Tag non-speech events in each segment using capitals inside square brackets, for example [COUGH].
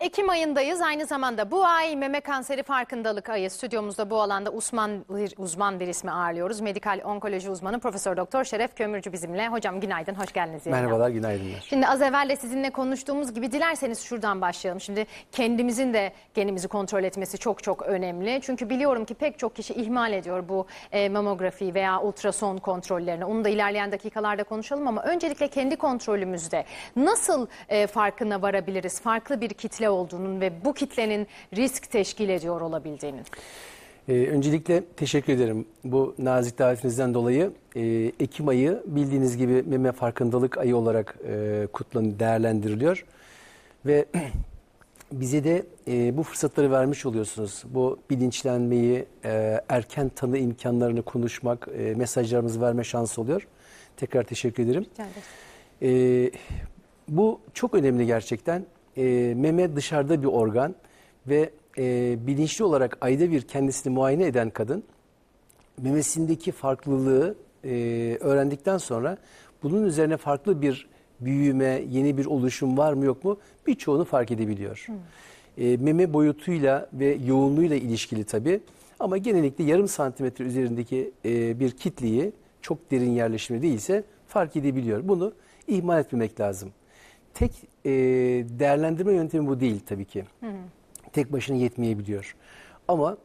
Ekim ayındayız. Aynı zamanda bu ay meme kanseri farkındalık ayı. Stüdyomuzda bu alanda uzman bir, uzman bir ismi ağırlıyoruz. Medikal onkoloji uzmanı Profesör Doktor Şeref Kömürcü bizimle. Hocam günaydın, hoş geldiniz. Merhabalar, günaydınlar. Şimdi az evvel de sizinle konuştuğumuz gibi dilerseniz şuradan başlayalım. Şimdi kendimizin de genimizi kontrol etmesi çok çok önemli. Çünkü biliyorum ki pek çok kişi ihmal ediyor bu e, mamografi veya ultrason kontrollerini. Onu da ilerleyen dakikalarda konuşalım ama öncelikle kendi kontrolümüzde nasıl e, farkına varabiliriz? Farklı bir kitle olduğunun ve bu kitlenin risk teşkil ediyor olabildiğinin. Ee, öncelikle teşekkür ederim bu nazik davetinizden dolayı. Ee, Ekim ayı bildiğiniz gibi meme farkındalık ayı olarak e, kutlanıyor, değerlendiriliyor. Ve [CLEARS THROAT] bize de e, bu fırsatları vermiş oluyorsunuz. Bu bilinçlenmeyi, e, erken tanı imkanlarını konuşmak, e, mesajlarımızı verme şansı oluyor. Tekrar teşekkür ederim. Rica ederim. Ee, bu çok önemli gerçekten. Ee, meme dışarıda bir organ ve e, bilinçli olarak ayda bir kendisini muayene eden kadın memesindeki farklılığı e, öğrendikten sonra bunun üzerine farklı bir büyüme, yeni bir oluşum var mı yok mu birçoğunu fark edebiliyor. E, meme boyutuyla ve yoğunluğuyla ilişkili tabii ama genellikle yarım santimetre üzerindeki e, bir kitleyi çok derin yerleşimi değilse fark edebiliyor. Bunu ihmal etmemek lazım. Tek e, değerlendirme yöntemi bu değil tabii ki. Tek başına yetmeyebiliyor. Ama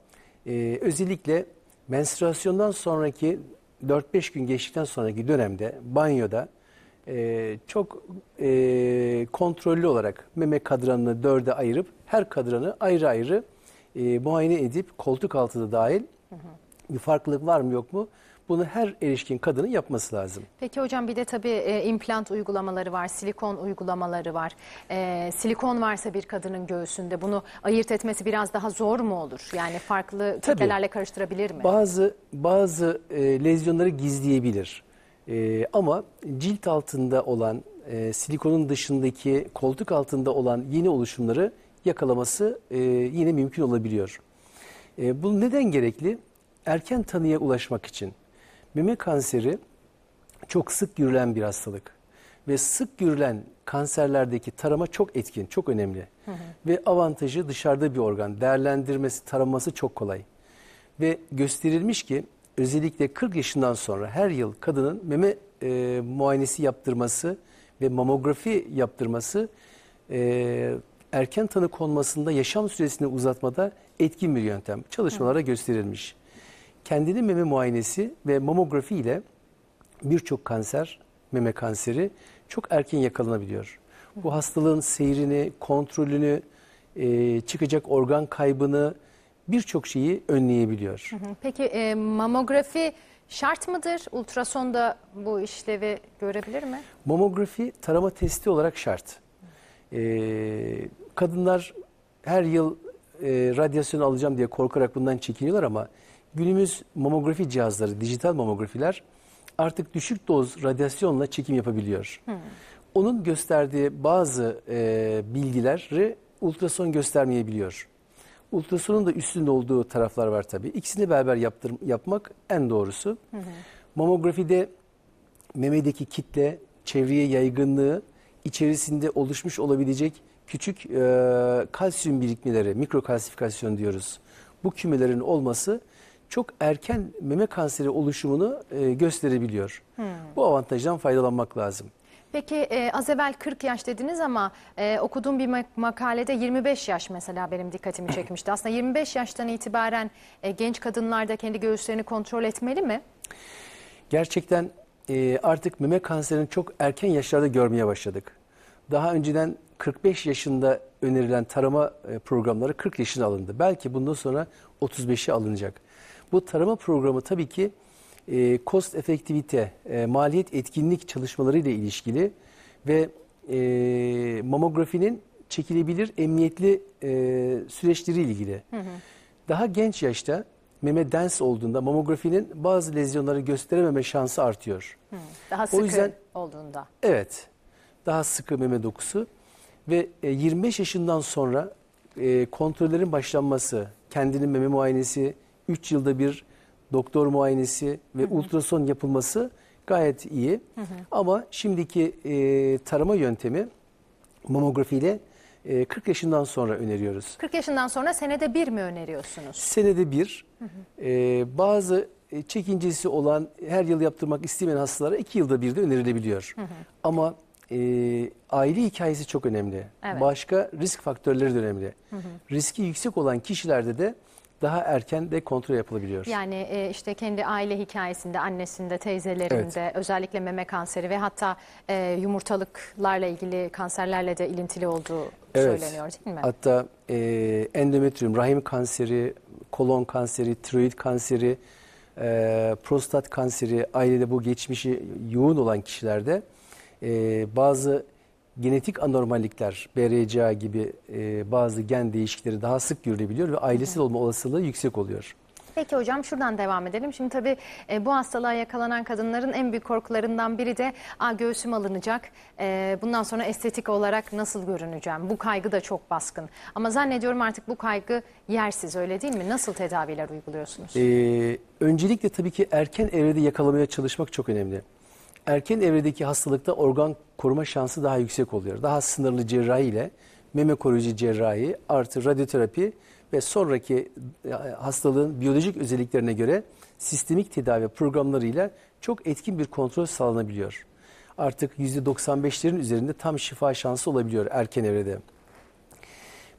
e, özellikle menstruasyondan sonraki 4-5 gün geçtikten sonraki dönemde banyoda e, çok e, kontrollü olarak meme kadranını dörde ayırıp her kadranı ayrı ayrı e, muayene edip koltuk altı da dahil bir farklılık var mı yok mu bunu her erişkin kadının yapması lazım. Peki hocam bir de tabii e, implant uygulamaları var, silikon uygulamaları var. E, silikon varsa bir kadının göğsünde bunu ayırt etmesi biraz daha zor mu olur? Yani farklı Tabii. kitlelerle karıştırabilir mi? Bazı bazı e, lezyonları gizleyebilir. E, ama cilt altında olan e, silikonun dışındaki koltuk altında olan yeni oluşumları yakalaması e, yine mümkün olabiliyor. E, bu neden gerekli? Erken tanıya ulaşmak için. Meme kanseri çok sık görülen bir hastalık. Ve sık görülen kanserlerdeki tarama çok etkin, çok önemli. Ve avantajı dışarıda bir organ. Değerlendirmesi, taraması çok kolay. Ve gösterilmiş ki özellikle 40 yaşından sonra her yıl kadının meme e, muayenesi yaptırması ve mamografi yaptırması e, erken tanı konmasında yaşam süresini uzatmada etkin bir yöntem. Çalışmalara gösterilmiş. Kendini meme muayenesi ve mamografi ile birçok kanser, meme kanseri çok erken yakalanabiliyor. Bu hastalığın seyrini, kontrolünü, e, çıkacak organ kaybını birçok şeyi önleyebiliyor. Peki e, mamografi şart mıdır? Ultrason da bu işlevi görebilir mi? Mamografi tarama testi olarak şart. Ee, kadınlar her yıl e, radyasyon alacağım diye korkarak bundan çekiniyorlar ama günümüz mamografi cihazları, dijital mamografiler artık düşük doz radyasyonla çekim yapabiliyor. Onun gösterdiği bazı e, bilgileri ultrason göstermeyebiliyor. Ultrasonun da üstünde olduğu taraflar var tabii. İkisini beraber yaptır, yapmak en doğrusu. Mamografide memedeki kitle, çevreye yaygınlığı, içerisinde oluşmuş olabilecek küçük e, kalsiyum birikmeleri, mikrokalsifikasyon diyoruz. Bu kümelerin olması çok erken meme kanseri oluşumunu e, gösterebiliyor. Bu avantajdan faydalanmak lazım. Peki e, az evvel 40 yaş dediniz ama e, okuduğum bir mak- makalede 25 yaş mesela benim dikkatimi çekmişti. Aslında 25 yaştan itibaren e, genç kadınlar da kendi göğüslerini kontrol etmeli mi? Gerçekten e, artık meme kanserini çok erken yaşlarda görmeye başladık. Daha önceden 45 yaşında önerilen tarama e, programları 40 yaşına alındı. Belki bundan sonra 35'e alınacak. Bu tarama programı tabii ki e, cost efektivite, e, maliyet etkinlik çalışmaları ile ilişkili ve e, mamografinin çekilebilir emniyetli e, süreçleri ilgili. Daha genç yaşta meme dens olduğunda mamografinin bazı lezyonları gösterememe şansı artıyor. Daha sıkı yüzden- olduğunda. Evet, daha sıkı meme dokusu ve e, 25 yaşından sonra e, kontrollerin başlanması, kendinin meme muayenesi, 3 yılda bir doktor muayenesi ve ultrason yapılması gayet iyi. Ama şimdiki e, tarama yöntemi mamografi ile e, 40 yaşından sonra öneriyoruz. 40 yaşından sonra senede bir mi öneriyorsunuz? Senede bir e, bazı e, çekincesi olan her yıl yaptırmak istemeyen hastalara iki yılda bir de önerilebiliyor. Ama e, aile hikayesi çok önemli. Evet. Başka risk faktörleri de önemli. Riski yüksek olan kişilerde de daha erken de kontrol yapılabiliyor. Yani e, işte kendi aile hikayesinde, annesinde, teyzelerinde özellikle meme kanseri ve hatta e, yumurtalıklarla ilgili kanserlerle de ilintili olduğu Evet. söyleniyor değil mi? Hatta e, endometrium, rahim kanseri, kolon kanseri, tiroid kanseri, e, prostat kanseri, ailede bu geçmişi yoğun olan kişilerde e, bazı genetik anormallikler, BRCA gibi e, bazı gen değişikleri daha sık görülebiliyor ve ailesel olma olasılığı yüksek oluyor. Peki hocam şuradan devam edelim. Şimdi tabii e, bu hastalığa yakalanan kadınların en büyük korkularından biri de Aa, göğsüm alınacak. E, bundan sonra estetik olarak nasıl görüneceğim? Bu kaygı da çok baskın. Ama zannediyorum artık bu kaygı yersiz öyle değil mi? Nasıl tedaviler uyguluyorsunuz? Ee, öncelikle tabii ki erken evrede yakalamaya çalışmak çok önemli. Erken evredeki hastalıkta organ koruma şansı daha yüksek oluyor. Daha sınırlı cerrahi ile meme koruyucu cerrahi artı radyoterapi ve sonraki e, hastalığın biyolojik özelliklerine göre sistemik tedavi programlarıyla çok etkin bir kontrol sağlanabiliyor. Artık %95'lerin üzerinde tam şifa şansı olabiliyor erken evrede.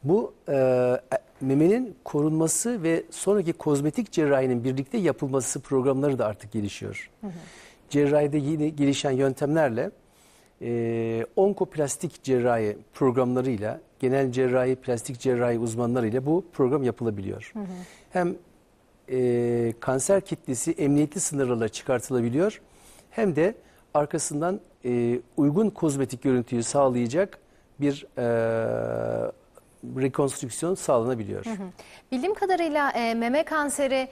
Bu e, memenin korunması ve sonraki kozmetik cerrahinin birlikte yapılması programları da artık gelişiyor. Cerrahide yeni gelişen yöntemlerle e, onkoplastik cerrahi programlarıyla, genel cerrahi, plastik cerrahi uzmanlarıyla bu program yapılabiliyor. Hem e, kanser kitlesi emniyetli sınırlarla çıkartılabiliyor hem de arkasından e, uygun kozmetik görüntüyü sağlayacak bir e, rekonstrüksiyon sağlanabiliyor. Bildiğim kadarıyla e, meme kanseri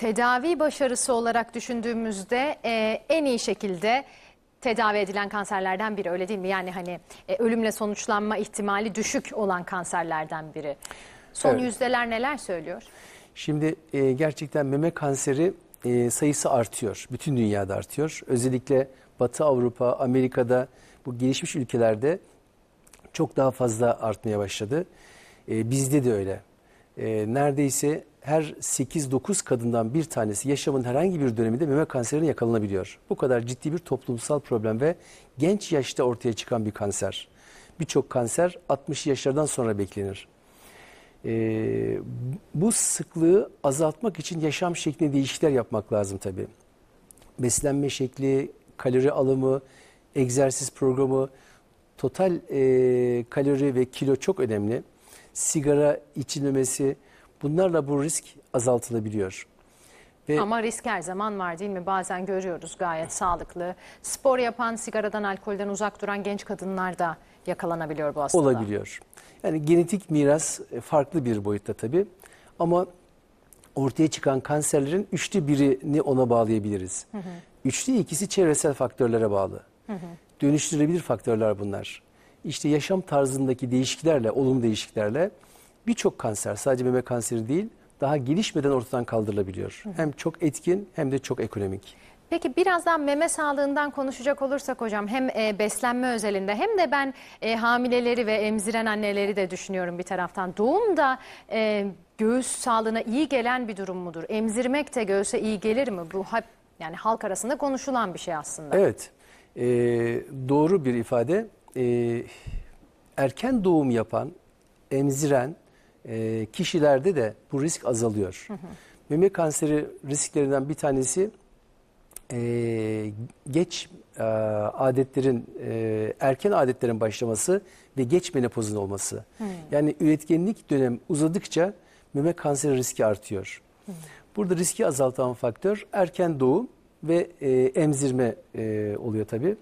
tedavi başarısı olarak düşündüğümüzde e, en iyi şekilde tedavi edilen kanserlerden biri öyle değil mi? Yani hani e, ölümle sonuçlanma ihtimali düşük olan kanserlerden biri. Son Evet. yüzdeler neler söylüyor? Şimdi e, gerçekten meme kanseri e, sayısı artıyor. Bütün dünyada artıyor. Özellikle Batı Avrupa, Amerika'da bu gelişmiş ülkelerde çok daha fazla artmaya başladı. E, bizde de öyle. E, neredeyse her 8-9 kadından bir tanesi yaşamın herhangi bir döneminde meme kanserine yakalanabiliyor. Bu kadar ciddi bir toplumsal problem ve genç yaşta ortaya çıkan bir kanser. Birçok kanser 60 yaşlardan sonra beklenir. Ee, bu sıklığı azaltmak için yaşam şeklinde değişiklikler yapmak lazım tabii. Beslenme şekli, kalori alımı, egzersiz programı, total e, kalori ve kilo çok önemli. Sigara içilmemesi, bunlarla bu risk azaltılabiliyor. Ve Ama risk her zaman var değil mi? Bazen görüyoruz gayet sağlıklı. Spor yapan, sigaradan, alkolden uzak duran genç kadınlar da yakalanabiliyor bu hastalığa. olabiliyor. Yani genetik miras e, farklı bir boyutta tabii. Ama ortaya çıkan kanserlerin üçte birini ona bağlayabiliriz. Üçte ikisi çevresel faktörlere bağlı. Dönüştürülebilir faktörler bunlar. İşte yaşam tarzındaki değişikliklerle, olumlu değişikliklerle birçok kanser, sadece meme kanseri değil, daha gelişmeden ortadan kaldırılabiliyor. Hem çok etkin hem de çok ekonomik. Peki birazdan meme sağlığından konuşacak olursak hocam hem e, beslenme özelinde hem de ben e, hamileleri ve emziren anneleri de düşünüyorum bir taraftan. Doğum da e, göğüs sağlığına iyi gelen bir durum mudur? Emzirmek de göğüse iyi gelir mi? Bu hep yani halk arasında konuşulan bir şey aslında. Evet, e, doğru bir ifade. E, erken doğum yapan, emziren e, kişilerde de bu risk azalıyor. Meme kanseri risklerinden bir tanesi e, geç e, adetlerin, e, erken adetlerin başlaması ve geç menopozun olması. Yani üretkenlik dönem uzadıkça meme kanseri riski artıyor. Burada riski azaltan faktör erken doğum ve e, emzirme e, oluyor tabii.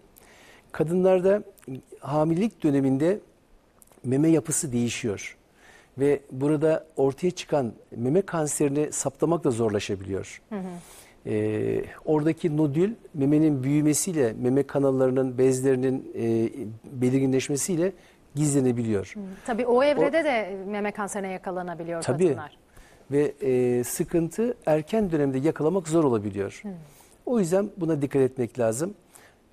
Kadınlarda hamilelik döneminde meme yapısı değişiyor. Ve burada ortaya çıkan meme kanserini saptamak da zorlaşabiliyor. Ee, oradaki nodül memenin büyümesiyle, meme kanallarının, bezlerinin e, belirginleşmesiyle gizlenebiliyor. Tabii o evrede de meme kanserine yakalanabiliyor Tabii. kadınlar. Ve e, sıkıntı erken dönemde yakalamak zor olabiliyor. O yüzden buna dikkat etmek lazım.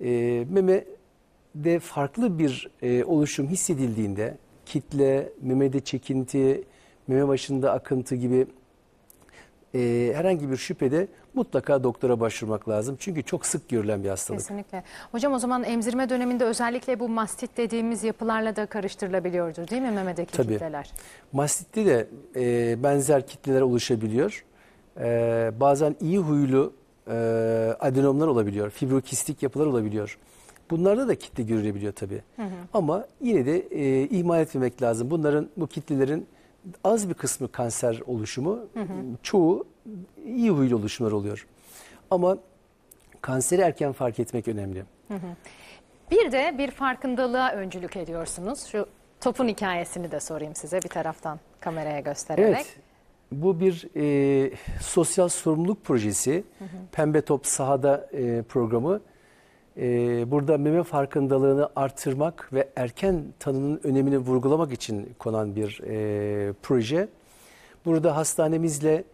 E, meme de farklı bir e, oluşum hissedildiğinde kitle, memede çekinti, meme başında akıntı gibi e, herhangi bir şüphede mutlaka doktora başvurmak lazım. Çünkü çok sık görülen bir hastalık. Kesinlikle. Hocam o zaman emzirme döneminde özellikle bu mastit dediğimiz yapılarla da karıştırılabiliyordur değil mi memedeki Tabii. kitleler? Mastitte de e, benzer kitleler oluşabiliyor. E, bazen iyi huylu e, adenomlar olabiliyor, fibrokistik yapılar olabiliyor. Bunlarda da kitle görülebiliyor tabii. Ama yine de e, ihmal etmemek lazım. Bunların, bu kitlelerin az bir kısmı kanser oluşumu, çoğu iyi huylu oluşumlar oluyor. Ama kanseri erken fark etmek önemli. Bir de bir farkındalığa öncülük ediyorsunuz. Şu topun hikayesini de sorayım size bir taraftan kameraya göstererek. Evet. Bu bir e, sosyal sorumluluk projesi. Pembe Top Sahada e, programı. E, burada meme farkındalığını artırmak ve erken tanının önemini vurgulamak için konan bir e, proje. Burada hastanemizle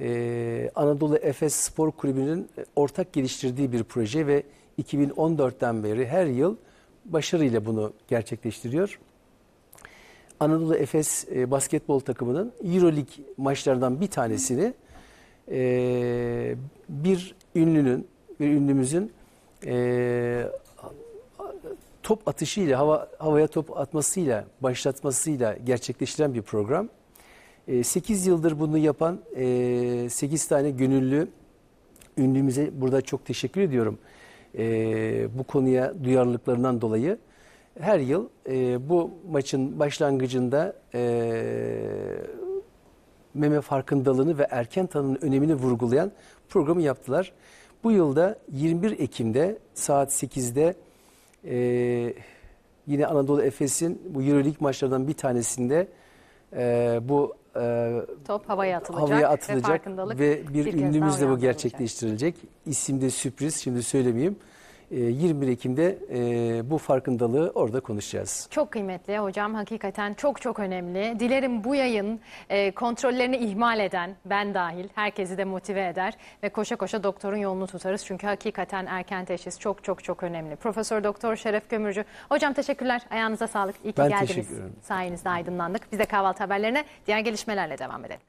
e, Anadolu Efes Spor Kulübü'nün ortak geliştirdiği bir proje ve 2014'ten beri her yıl başarıyla bunu gerçekleştiriyor. Anadolu Efes e, basketbol takımının Euroleague maçlarından bir tanesini e, bir ünlünün, bir ünlümüzün e, top atışıyla, hava, havaya top atmasıyla, başlatmasıyla gerçekleştiren bir program. 8 yıldır bunu yapan 8 tane gönüllü ünlümüze burada çok teşekkür ediyorum. E, bu konuya duyarlılıklarından dolayı. Her yıl e, bu maçın başlangıcında e, meme farkındalığını ve erken tanının önemini vurgulayan programı yaptılar. Bu yılda 21 Ekim'de saat 8'de e, yine Anadolu Efes'in bu Euroleague maçlarından bir tanesinde e, bu e, Top havaya atılacak, havaya ve atılacak farkındalık ve bir, bir ünlümüzle bu gerçekleştirilecek. İsim de sürpriz şimdi söylemeyeyim. E, 21 Ekim'de e, bu farkındalığı orada konuşacağız. Çok kıymetli hocam hakikaten çok çok önemli. Dilerim bu yayın e, kontrollerini ihmal eden ben dahil herkesi de motive eder ve koşa koşa doktorun yolunu tutarız. Çünkü hakikaten erken teşhis çok çok çok önemli. Profesör Doktor Şeref Kömürcü. Hocam teşekkürler. Ayağınıza sağlık. İyi ki Ben geldiniz. teşekkür ederim. Sayenizde aydınlandık. Biz de kahvaltı haberlerine diğer gelişmelerle devam edelim.